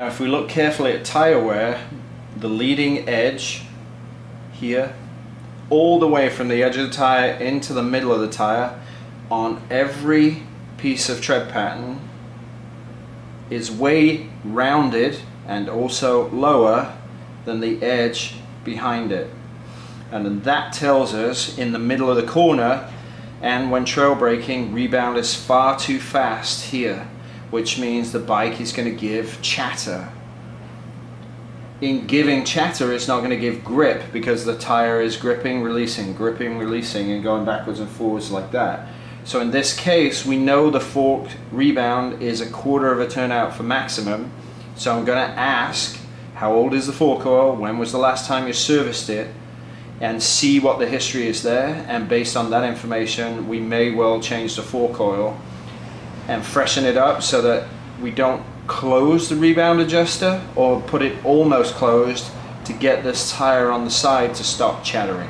Now if we look carefully at tire wear, the leading edge here, all the way from the edge of the tire into the middle of the tire, on every piece of tread pattern is way rounded and also lower than the edge behind it. And that tells us in the middle of the corner and when trail braking, rebound is far too fast here, which means the bike is going to give chatter. In giving chatter, it's not going to give grip because the tire is gripping, releasing, gripping, releasing, and going backwards and forwards like that. So in this case, we know the fork rebound is a quarter of a turnout for maximum. So I'm going to ask, how old is the fork oil? When was the last time you serviced it? And see what the history is there. And based on that information, we may well change the fork oil and freshen it up so that we don't close the rebound adjuster or put it almost closed to get this tire on the side to stop chattering.